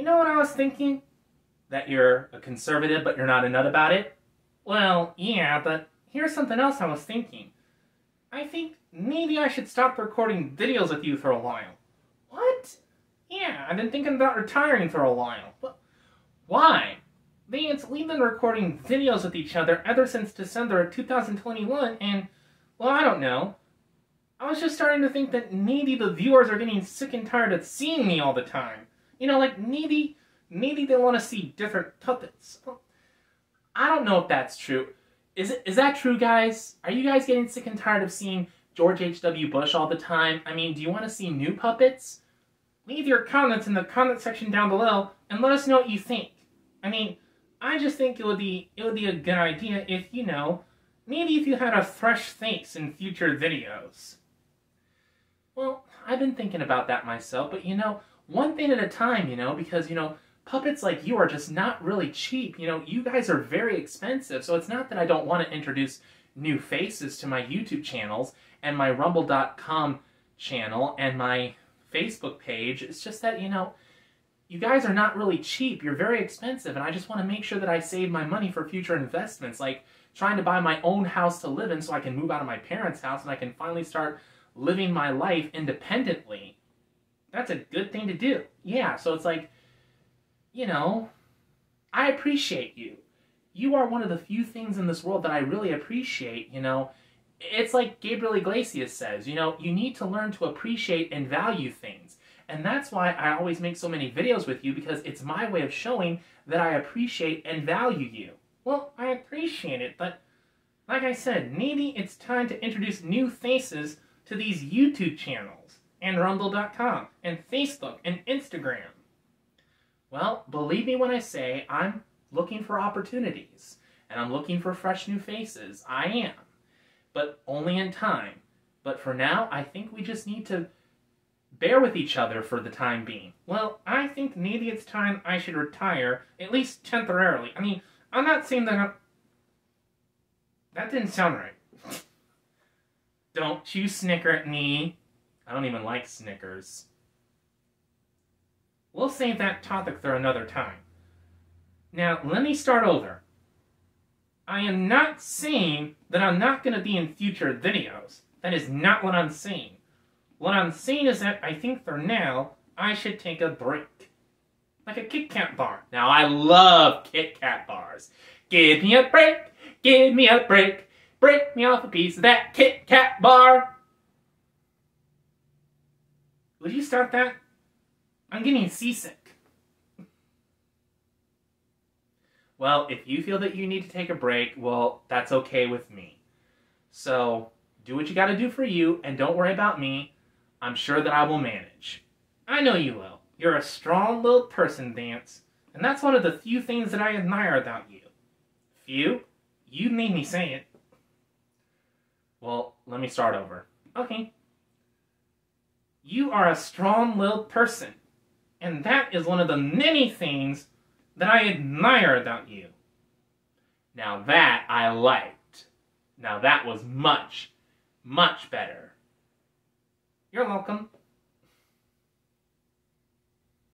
You know what I was thinking? That you're a conservative, but you're not a nut about it? Well, yeah, but here's something else I was thinking. I think maybe I should stop recording videos with you for a while. What? Yeah, I've been thinking about retiring for a while. But why? Vance, we've been recording videos with each other ever since December of 2021, and, well, I don't know. I was just starting to think that maybe the viewers are getting sick and tired of seeing me all the time. You know, like maybe, maybe they want to see different puppets. I don't know if that's true. Is it? Is that true, guys? Are you guys getting sick and tired of seeing George H.W. Bush all the time? I mean, do you want to see new puppets? Leave your comments in the comment section down below and let us know what you think. I mean, I just think it would be it would be a good idea if you know maybe if you had a fresh face in future videos. Well, I've been thinking about that myself, but you know, one thing at a time, you know, because you know, puppets like you are just not really cheap. You know, you guys are very expensive, so it's not that I don't want to introduce new faces to my YouTube channels and my rumble.com channel and my Facebook page. It's just that, you know, you guys are not really cheap. You're very expensive, and I just want to make sure that I save my money for future investments, like trying to buy my own house to live in so I can move out of my parents' house and I can finally start living my life independently. That's a good thing to do. Yeah, so it's like, you know, I appreciate you. You are one of the few things in this world that I really appreciate, you know. It's like Gabriel Iglesias says, you know, you need to learn to appreciate and value things. And that's why I always make so many videos with you because it's my way of showing that I appreciate and value you. Well, I appreciate it, but like I said, maybe it's time to introduce new faces to these YouTube channels and Rumble.com and Facebook and Instagram. Well, believe me when I say I'm looking for opportunities and I'm looking for fresh new faces. I am. But only in time. But for now, I think we just need to bear with each other for the time being. Well, I think maybe it's time I should retire, at least temporarily. I mean, I'm not saying that I'm... That didn't sound right. Don't you snicker at me. I don't even like Snickers. We'll save that topic for another time. Now, let me start over. I am not saying that I'm not going to be in future videos. That is not what I'm saying. What I'm saying is that I think for now, I should take a break. Like a Kit Kat bar. Now, I love Kit Kat bars. Give me a break, give me a break, break me off a piece of that Kit Kat bar. Would you start that? I'm getting seasick. Well, if you feel that you need to take a break, well, that's okay with me. So, do what you gotta do for you, and don't worry about me. I'm sure that I will manage. I know you will. You're a strong little person, Vance. And that's one of the few things that I admire about you. Few? You made me say it. Well, let me start over. Okay. You are a strong little person. And that is one of the many things that I admire about you. Now that I liked. Now that was much, much better. You're welcome.